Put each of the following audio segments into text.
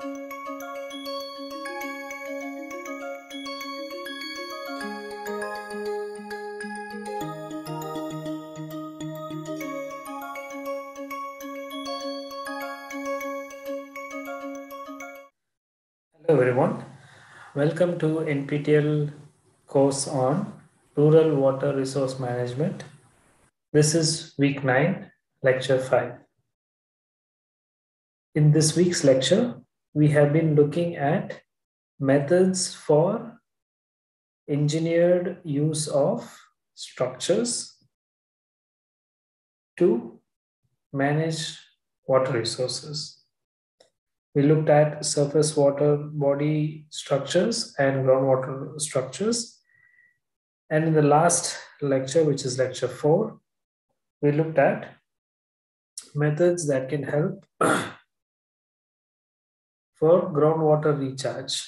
Hello everyone. Welcome to NPTEL course on Rural Water Resource Management. This is week 9, lecture 5. In this week's lecture, we have been looking at methods for engineered use of structures to manage water resources we looked at surface water body structures and groundwater structures. And in the last lecture, which is lecture four, we looked at methods that can help for groundwater recharge.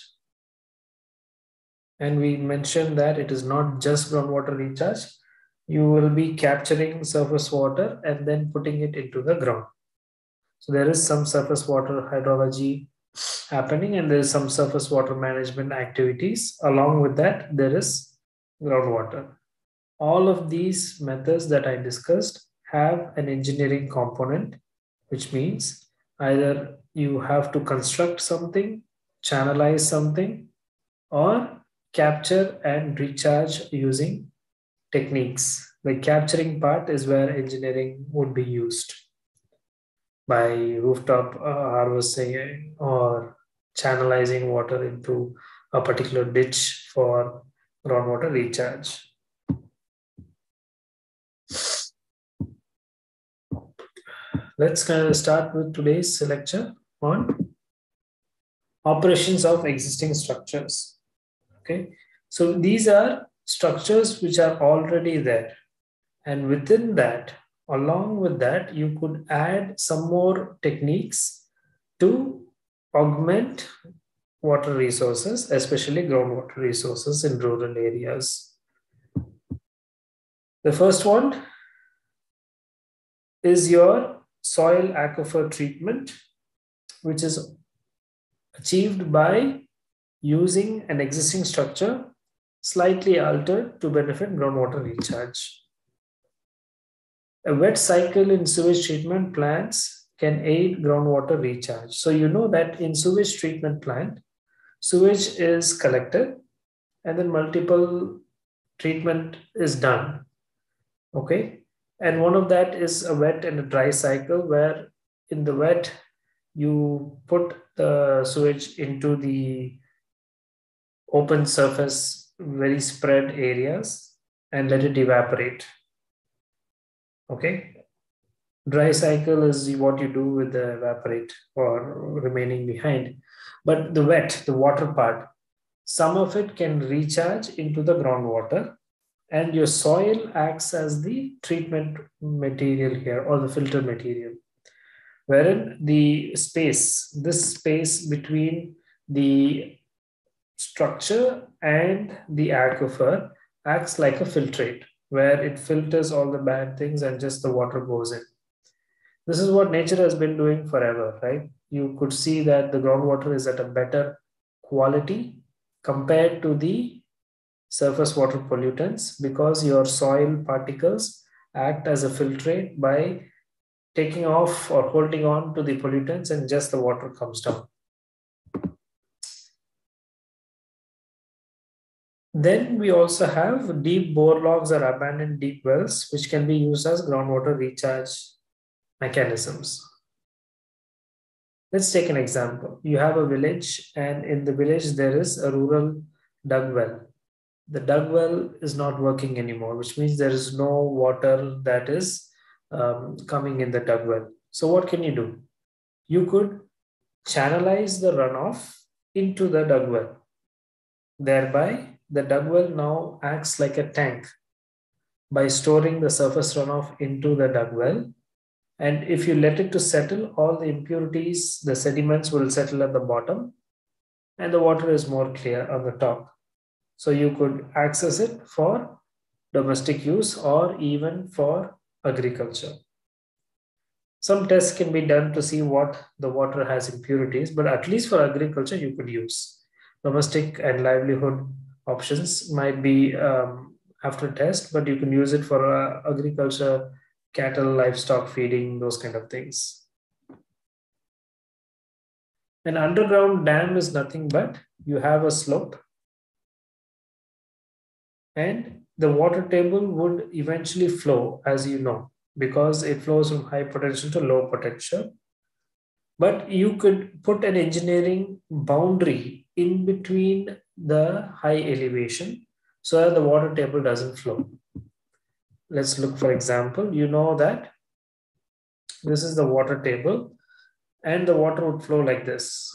And we mentioned that it is not just groundwater recharge. You will be capturing surface water and then putting it into the ground. So there is some surface water hydrology happening and there is some surface water management activities. Along with that, there is groundwater. All of these methods that I discussed have an engineering component, which means either you have to construct something, channelize something, or capture and recharge using techniques. The capturing part is where engineering would be used by rooftop uh, harvesting or channelizing water into a particular ditch for groundwater recharge. Let's kind of start with today's lecture on operations of existing structures. Okay, so these are structures which are already there, and within that, along with that, you could add some more techniques to augment water resources, especially groundwater resources in rural areas. The first one is your soil aquifer treatment, which is achieved by using an existing structure slightly altered to benefit groundwater recharge. A wet cycle in sewage treatment plants can aid groundwater recharge. So you know that in sewage treatment plant, sewage is collected and then multiple treatment is done. Okay. And one of that is a wet and a dry cycle where in the wet, you put the sewage into the open surface, very spread areas and let it evaporate Okay. Dry cycle is what you do with the evaporate or remaining behind. But the wet, the water part, some of it can recharge into the groundwater and your soil acts as the treatment material here or the filter material wherein the space this space between the structure and the aquifer acts like a filtrate where it filters all the bad things and just the water goes in. This is what nature has been doing forever, right? You could see that the groundwater is at a better quality compared to the surface water pollutants because your soil particles act as a filtrate by taking off or holding on to the pollutants and just the water comes down. Then we also have deep bore logs or abandoned deep wells, which can be used as groundwater recharge mechanisms. Let's take an example. You have a village, and in the village, there is a rural dug well. The dug well is not working anymore, which means there is no water that is um, coming in the dug well. So, what can you do? You could channelize the runoff into the dug well, thereby the dug well now acts like a tank by storing the surface runoff into the dug well. And if you let it to settle, all the impurities, the sediments will settle at the bottom and the water is more clear on the top. So you could access it for domestic use or even for agriculture. Some tests can be done to see what the water has impurities, but at least for agriculture, you could use. Domestic and livelihood options might be um, after test, but you can use it for uh, agriculture, cattle, livestock feeding, those kind of things. An underground dam is nothing but you have a slope and the water table would eventually flow as you know because it flows from high potential to low potential. But you could put an engineering boundary in between the high elevation so that the water table doesn't flow. Let's look for example. You know that this is the water table and the water would flow like this.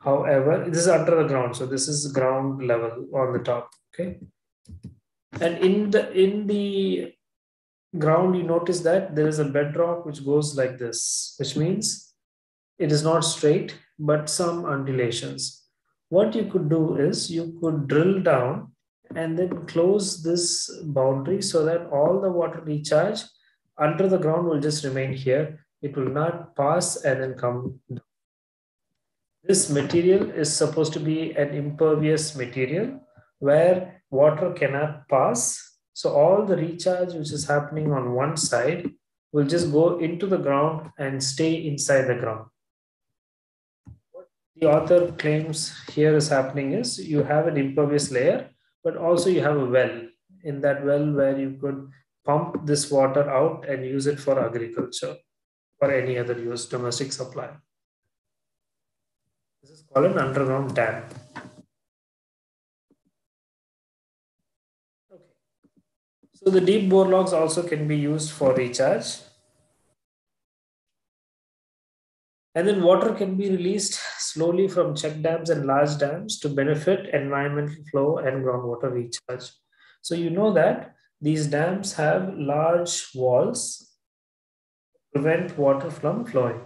However this is under the ground so this is ground level on the top okay. And in the in the ground you notice that there is a bedrock which goes like this which means it is not straight but some undulations. What you could do is you could drill down and then close this boundary so that all the water recharge under the ground will just remain here. It will not pass and then come down. this material is supposed to be an impervious material where water cannot pass. So all the recharge which is happening on one side will just go into the ground and stay inside the ground. What the author claims here is happening is you have an impervious layer, but also you have a well. In that well where you could pump this water out and use it for agriculture or any other use, domestic supply. This is called an underground dam. So the deep bore logs also can be used for recharge. And then water can be released slowly from check dams and large dams to benefit environmental flow and groundwater recharge. So you know that these dams have large walls prevent water from flowing.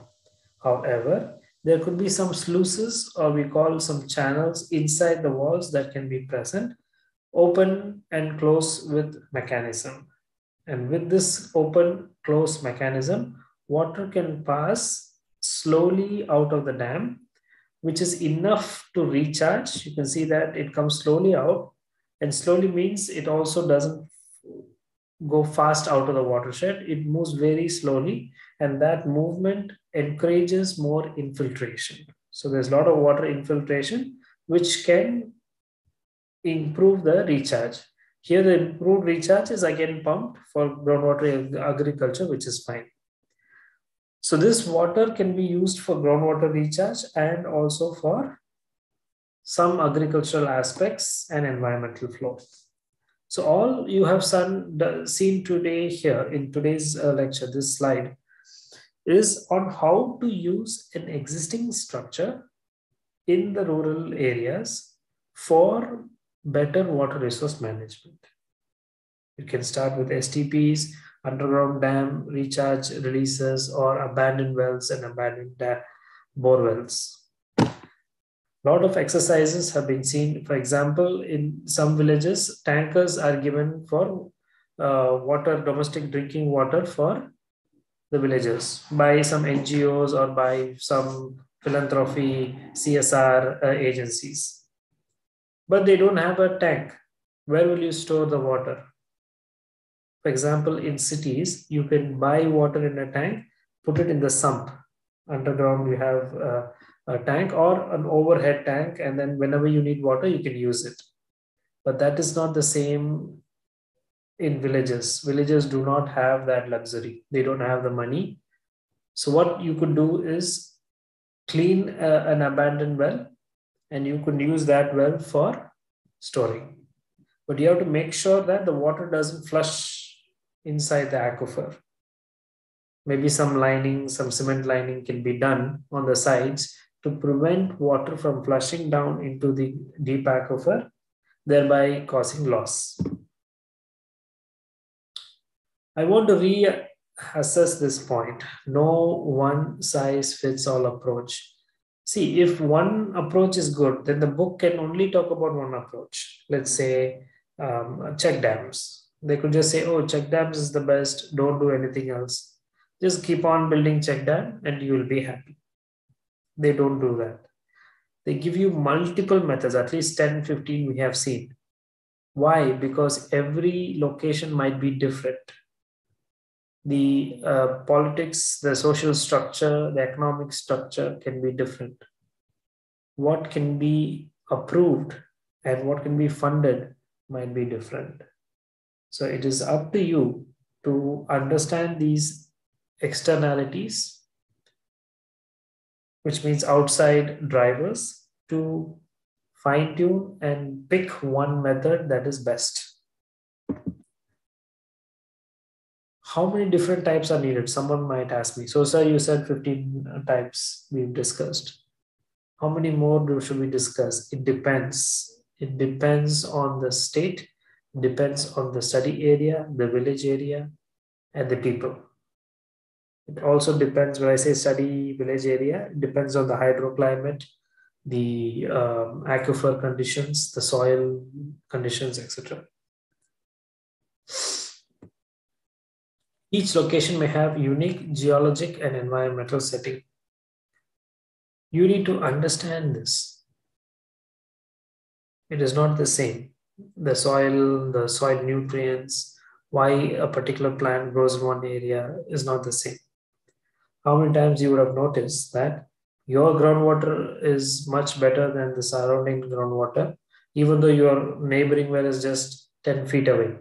However, there could be some sluices or we call some channels inside the walls that can be present open and close with mechanism. And with this open close mechanism, water can pass slowly out of the dam, which is enough to recharge. You can see that it comes slowly out and slowly means it also doesn't go fast out of the watershed. It moves very slowly and that movement encourages more infiltration. So there's a lot of water infiltration, which can improve the recharge. Here the improved recharge is again pumped for groundwater agriculture, which is fine. So this water can be used for groundwater recharge and also for some agricultural aspects and environmental flow. So all you have seen today here in today's uh, lecture, this slide, is on how to use an existing structure in the rural areas for better water resource management. You can start with STPs, underground dam recharge releases, or abandoned wells and abandoned bore wells. A lot of exercises have been seen. For example, in some villages, tankers are given for uh, water, domestic drinking water for the villagers by some NGOs or by some philanthropy CSR uh, agencies but they don't have a tank. Where will you store the water? For example, in cities, you can buy water in a tank, put it in the sump. Underground, you have a, a tank or an overhead tank, and then whenever you need water, you can use it. But that is not the same in villages. Villages do not have that luxury, they don't have the money. So, what you could do is clean uh, an abandoned well and you could use that well for storing. But you have to make sure that the water doesn't flush inside the aquifer. Maybe some lining, some cement lining can be done on the sides to prevent water from flushing down into the deep aquifer, thereby causing loss. I want to reassess this point. No one size fits all approach see if one approach is good then the book can only talk about one approach let's say um, check dams they could just say oh check dams is the best don't do anything else just keep on building check dam and you will be happy. They don't do that. They give you multiple methods, at least 10, 15 we have seen. Why? Because every location might be different. The uh, politics, the social structure, the economic structure can be different. What can be approved and what can be funded might be different. So it is up to you to understand these externalities, which means outside drivers, to fine tune and pick one method that is best. How many different types are needed? Someone might ask me. So, sir, you said 15 types we've discussed. How many more should we discuss? It depends. It depends on the state, depends on the study area, the village area, and the people. It also depends, when I say study village area, depends on the hydroclimate, the um, aquifer conditions, the soil conditions, etc. Each location may have unique geologic and environmental setting. You need to understand this. It is not the same. The soil, the soil nutrients, why a particular plant grows in one area is not the same. How many times you would have noticed that your groundwater is much better than the surrounding groundwater, even though your neighboring well is just 10 feet away.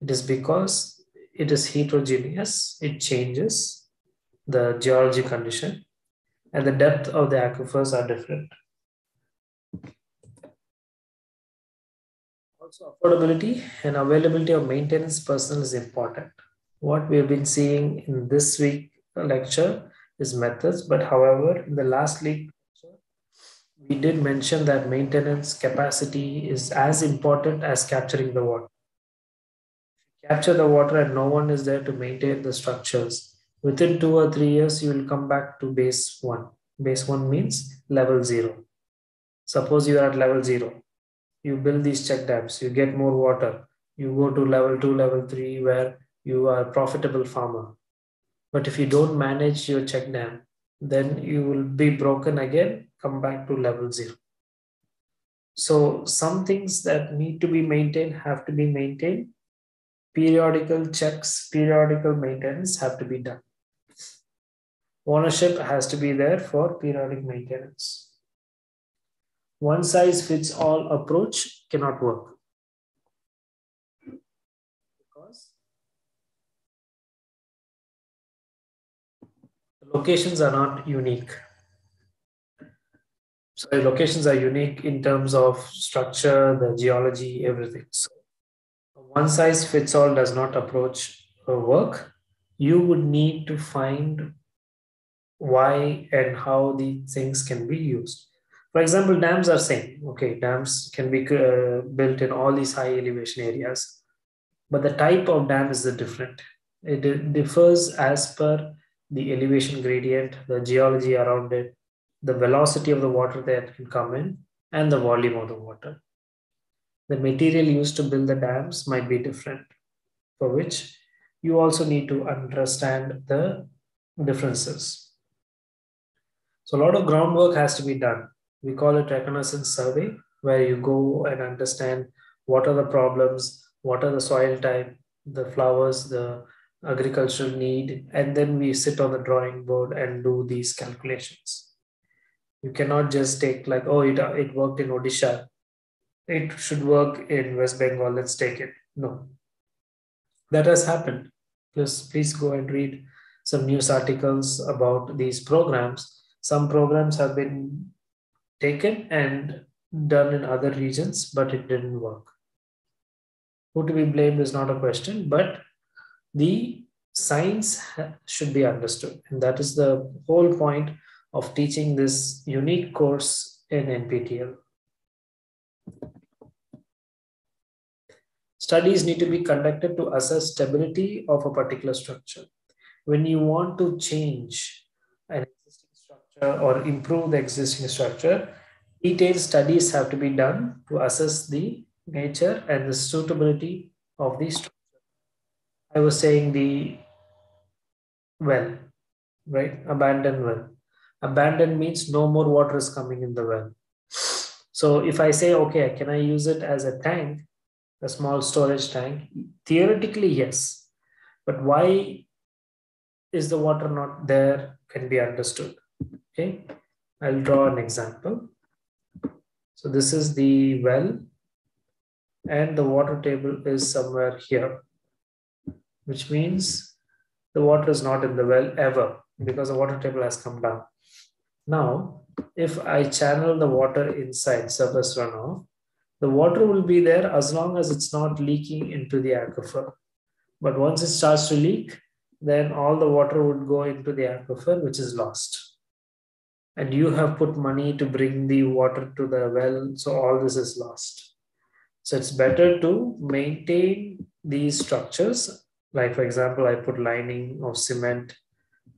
It is because it is heterogeneous, it changes the geology condition, and the depth of the aquifers are different. Also, affordability and availability of maintenance personnel is important. What we have been seeing in this week lecture is methods, but however, in the last week, we did mention that maintenance capacity is as important as capturing the water. Capture the water and no one is there to maintain the structures. Within two or three years, you will come back to base one. Base one means level zero. Suppose you are at level zero. You build these check dams, you get more water. You go to level two, level three, where you are a profitable farmer but if you don't manage your check dam, then you will be broken again, come back to level zero. So some things that need to be maintained have to be maintained. Periodical checks, periodical maintenance have to be done. Ownership has to be there for periodic maintenance. One size fits all approach cannot work. Because locations are not unique. So locations are unique in terms of structure, the geology, everything. So one size fits all does not approach work. You would need to find why and how the things can be used. For example, dams are same. Okay, dams can be uh, built in all these high elevation areas, but the type of dam is different. It differs as per the elevation gradient, the geology around it, the velocity of the water that can come in, and the volume of the water. The material used to build the dams might be different, for which you also need to understand the differences. So a lot of groundwork has to be done. We call it reconnaissance survey, where you go and understand what are the problems, what are the soil type, the flowers, the agricultural need, and then we sit on the drawing board and do these calculations. You cannot just take like, oh, it, it worked in Odisha. It should work in West Bengal. Let's take it. No. That has happened. Please, please go and read some news articles about these programs. Some programs have been taken and done in other regions, but it didn't work. Who to be blamed is not a question, but the science should be understood. And that is the whole point of teaching this unique course in NPTEL. Studies need to be conducted to assess stability of a particular structure. When you want to change an existing structure or improve the existing structure, detailed studies have to be done to assess the nature and the suitability of the structure. I was saying the well, right? Abandoned well. Abandoned means no more water is coming in the well. So if I say, okay, can I use it as a tank, a small storage tank? Theoretically, yes. But why is the water not there can be understood. Okay, I'll draw an example. So this is the well and the water table is somewhere here, which means the water is not in the well ever because the water table has come down. Now, if I channel the water inside surface runoff, the water will be there as long as it's not leaking into the aquifer. But once it starts to leak, then all the water would go into the aquifer, which is lost. And you have put money to bring the water to the well, so all this is lost. So it's better to maintain these structures. Like, for example, I put lining of cement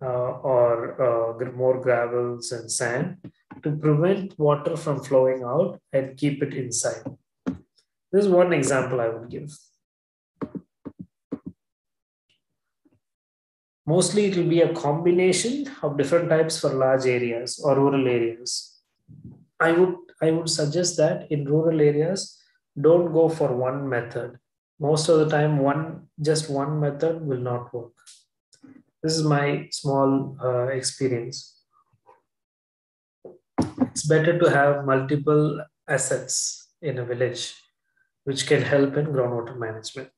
uh, or uh, more gravels and sand to prevent water from flowing out and keep it inside. This is one example I would give. Mostly it will be a combination of different types for large areas or rural areas. I would, I would suggest that in rural areas, don't go for one method. Most of the time, one just one method will not work. This is my small uh, experience. It's better to have multiple assets in a village, which can help in groundwater management.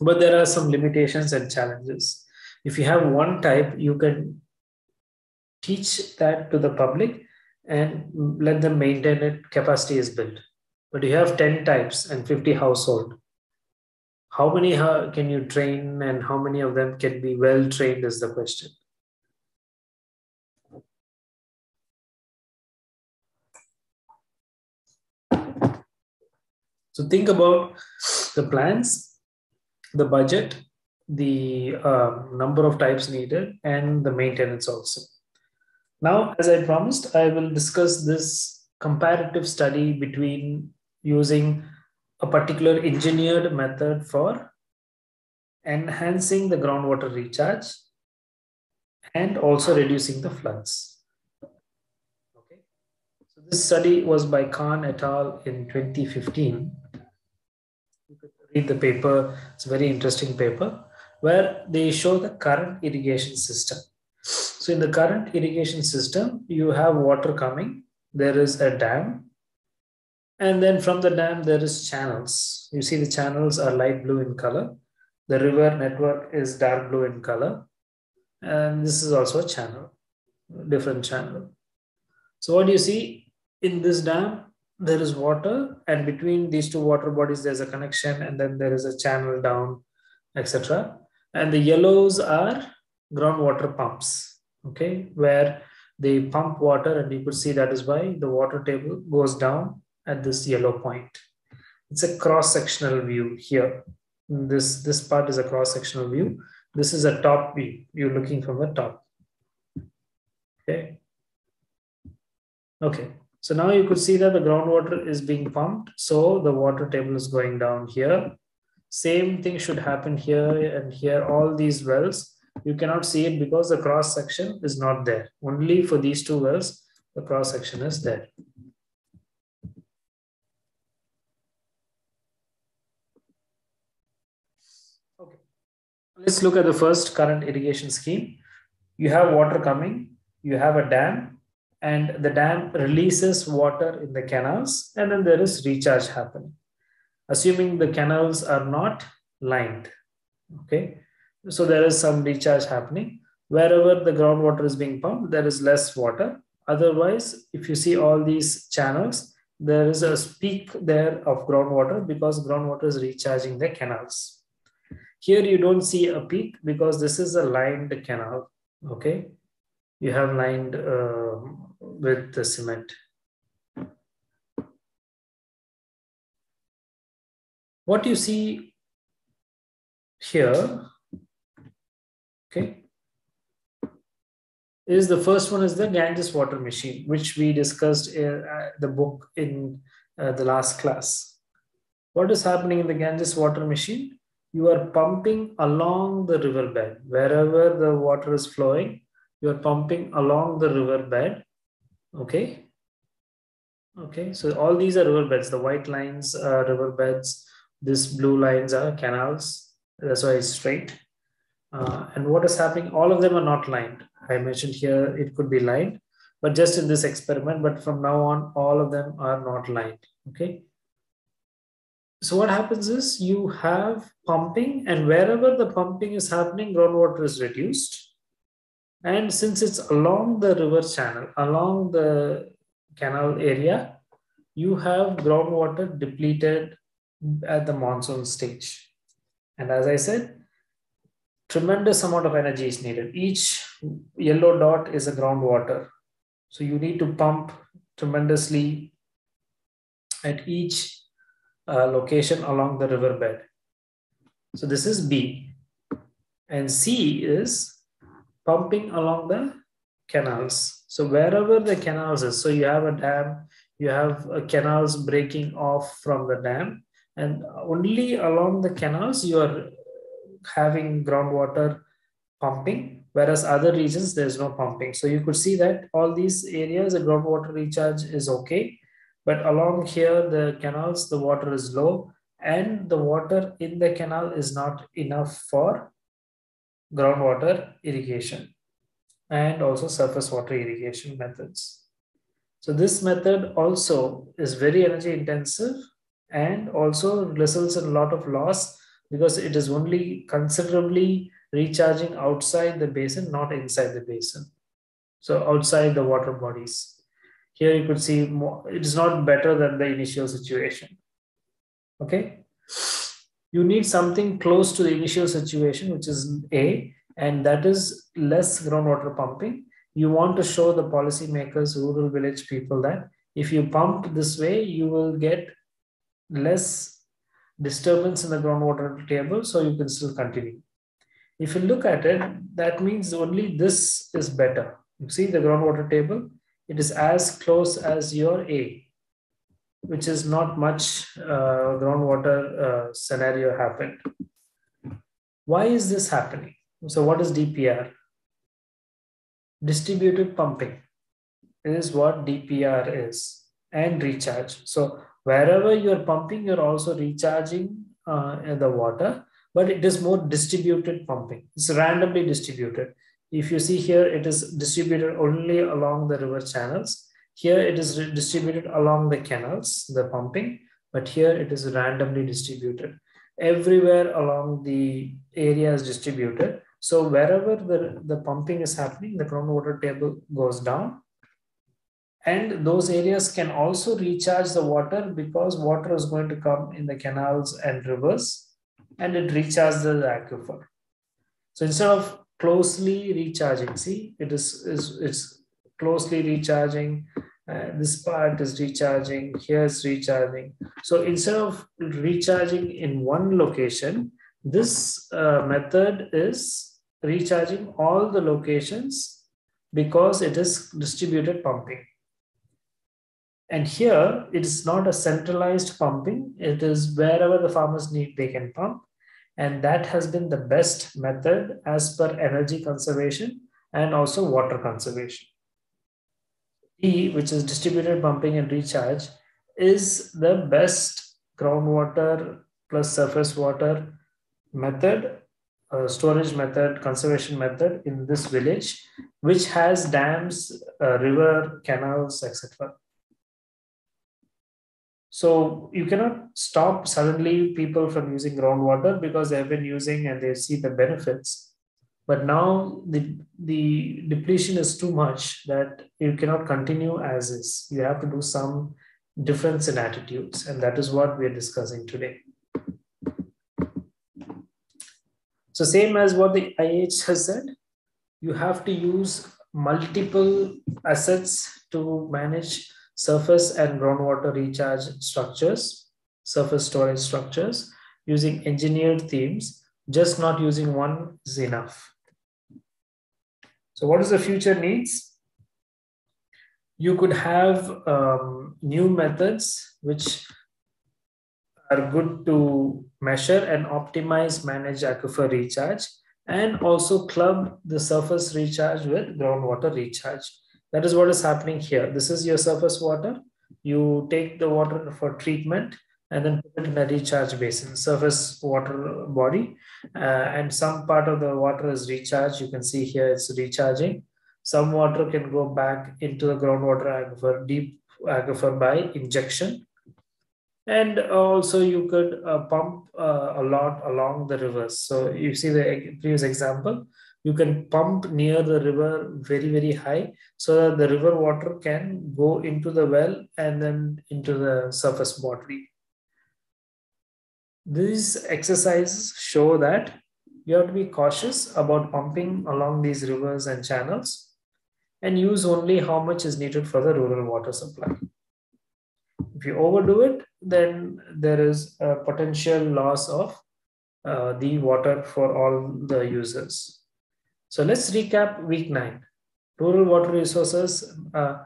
But there are some limitations and challenges if you have one type, you can teach that to the public and let them maintain it, capacity is built. But you have 10 types and 50 household. How many can you train and how many of them can be well trained is the question. So think about the plans, the budget, the uh, number of types needed and the maintenance also. Now, as I promised, I will discuss this comparative study between using a particular engineered method for enhancing the groundwater recharge and also reducing the floods. Okay. So this study was by Khan et al. in 2015. Read the paper. It's a very interesting paper where they show the current irrigation system. So in the current irrigation system, you have water coming. There is a dam. And then from the dam, there is channels. You see the channels are light blue in color. The river network is dark blue in color. And this is also a channel, different channel. So what do you see in this dam? There is water and between these two water bodies, there's a connection and then there is a channel down, etc and the yellows are groundwater pumps okay where they pump water and you could see that is why the water table goes down at this yellow point. It's a cross sectional view here. This this part is a cross sectional view. This is a top view. You're looking from the top. Okay? Okay so now you could see that the groundwater is being pumped so the water table is going down here same thing should happen here and here, all these wells. You cannot see it because the cross section is not there. Only for these two wells, the cross section is there. Okay, let's look at the first current irrigation scheme. You have water coming, you have a dam, and the dam releases water in the canals, and then there is recharge happening assuming the canals are not lined. Okay, so there is some recharge happening. Wherever the groundwater is being pumped, there is less water. Otherwise, if you see all these channels, there is a peak there of groundwater because groundwater is recharging the canals. Here you don't see a peak because this is a lined canal. Okay, you have lined uh, with the cement. what you see here, okay, is the first one is the Ganges water machine, which we discussed in uh, the book in uh, the last class. What is happening in the Ganges water machine? you are pumping along the riverbed. Wherever the water is flowing, you are pumping along the riverbed. Okay. Okay, so all these are riverbeds. The white lines are riverbeds. This blue lines are canals. That's why it's straight. Uh, and what is happening? All of them are not lined. I mentioned here it could be lined, but just in this experiment. But from now on, all of them are not lined. Okay. So what happens is you have pumping, and wherever the pumping is happening, groundwater is reduced. And since it's along the river channel, along the canal area, you have groundwater depleted at the monsoon stage. And as I said, tremendous amount of energy is needed. Each yellow dot is a groundwater. So you need to pump tremendously at each uh, location along the riverbed. So this is B. And C is pumping along the canals. So wherever the canals is, so you have a dam, you have canals breaking off from the dam, and only along the canals you are having groundwater pumping, whereas other regions there's no pumping. So you could see that all these areas, the groundwater recharge is okay, but along here the canals, the water is low, and the water in the canal is not enough for groundwater irrigation and also surface water irrigation methods. So this method also is very energy intensive and also results in a lot of loss because it is only considerably recharging outside the basin, not inside the basin. So outside the water bodies. Here you could see more, it is not better than the initial situation. Okay. You need something close to the initial situation, which is A, and that is less groundwater pumping. You want to show the policymakers, rural village people that if you pump this way, you will get less disturbance in the groundwater table, so you can still continue. If you look at it, that means only this is better. You see the groundwater table, it is as close as your A, which is not much uh, groundwater uh, scenario happened. Why is this happening? So what is DPR? Distributed pumping is what DPR is and recharge. So wherever you're pumping, you're also recharging uh, the water, but it is more distributed pumping. It's randomly distributed. If you see here, it is distributed only along the river channels. Here it is distributed along the canals, the pumping, but here it is randomly distributed. Everywhere along the area is distributed so wherever the, the pumping is happening, the groundwater table goes down. And those areas can also recharge the water because water is going to come in the canals and rivers and it recharges the aquifer. So instead of closely recharging, see, it is, is it's closely recharging. This part is recharging, here's recharging. So instead of recharging in one location, this uh, method is recharging all the locations because it is distributed pumping. And here it is not a centralized pumping. It is wherever the farmers need, they can pump. And that has been the best method as per energy conservation and also water conservation. E, which is distributed pumping and recharge, is the best groundwater plus surface water method uh, storage method, conservation method in this village, which has dams, uh, river, canals, etc. So you cannot stop suddenly people from using groundwater because they have been using and they see the benefits. But now the, the depletion is too much that you cannot continue as is. You have to do some difference in attitudes. And that is what we are discussing today. So same as what the IH has said, you have to use multiple assets to manage surface and groundwater recharge structures, surface storage structures using engineered themes, just not using one is enough. So what is the future needs? You could have um, new methods which are good to measure and optimize manage aquifer recharge and also club the surface recharge with groundwater recharge. That is what is happening here. This is your surface water. You take the water for treatment and then put it in a recharge basin, surface water body. Uh, and some part of the water is recharged. You can see here it's recharging. Some water can go back into the groundwater aquifer, deep aquifer by injection. And also you could uh, pump uh, a lot along the rivers. So you see the previous example, you can pump near the river very, very high so that the river water can go into the well and then into the surface body. These exercises show that you have to be cautious about pumping along these rivers and channels and use only how much is needed for the rural water supply. If you overdo it, then there is a potential loss of uh, the water for all the users. So let's recap week nine. Rural water resources uh,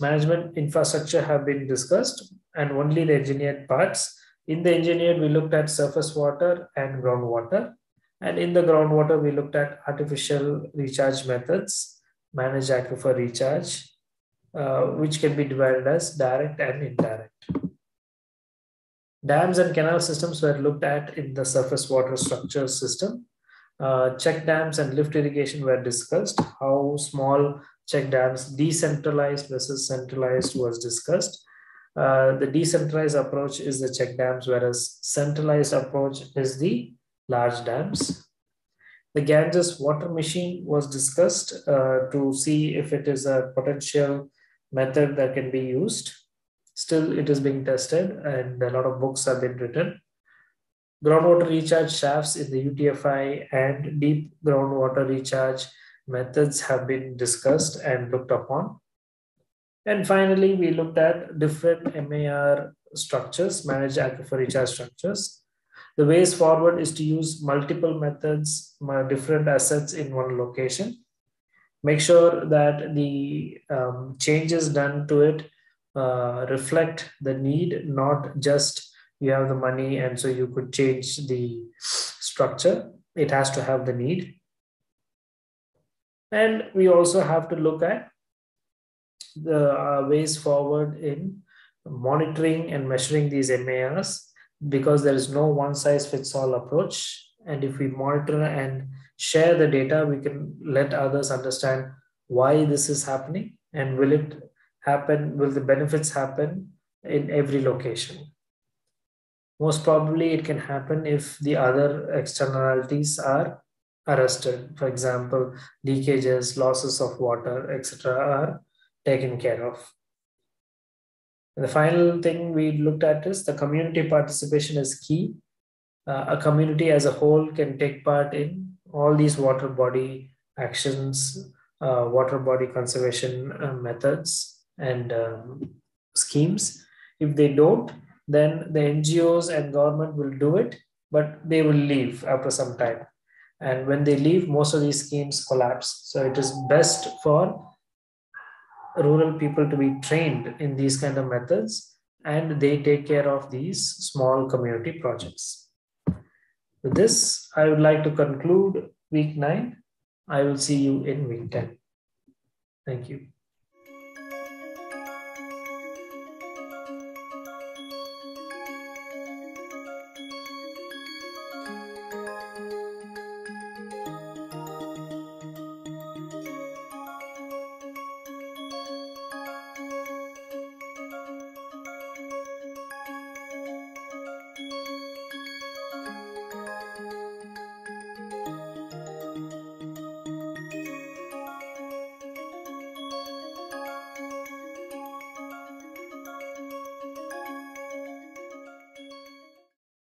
management infrastructure have been discussed and only the engineered parts in the engineered, we looked at surface water and groundwater. And in the groundwater, we looked at artificial recharge methods, managed aquifer recharge, uh, which can be divided as direct and indirect. Dams and canal systems were looked at in the surface water structure system. Uh, check dams and lift irrigation were discussed. How small check dams, decentralized versus centralized was discussed. Uh, the decentralized approach is the check dams, whereas centralized approach is the large dams. The Ganges water machine was discussed uh, to see if it is a potential method that can be used. Still, it is being tested and a lot of books have been written. Groundwater recharge shafts in the UTFI and deep groundwater recharge methods have been discussed and looked upon. And finally, we looked at different MAR structures, managed aquifer recharge structures. The ways forward is to use multiple methods, different assets in one location. Make sure that the um, changes done to it uh, reflect the need, not just you have the money and so you could change the structure. It has to have the need. And we also have to look at the uh, ways forward in monitoring and measuring these MARs because there is no one size fits all approach. And if we monitor and share the data, we can let others understand why this is happening and will it happen, will the benefits happen in every location. Most probably it can happen if the other externalities are arrested. For example, leakages, losses of water, etc. are taken care of. And the final thing we looked at is the community participation is key. Uh, a community as a whole can take part in all these water body actions, uh, water body conservation uh, methods and um, schemes. If they don't, then the NGOs and government will do it, but they will leave after some time. And when they leave, most of these schemes collapse. So it is best for rural people to be trained in these kind of methods and they take care of these small community projects. With this, I would like to conclude week nine. I will see you in week 10. Thank you.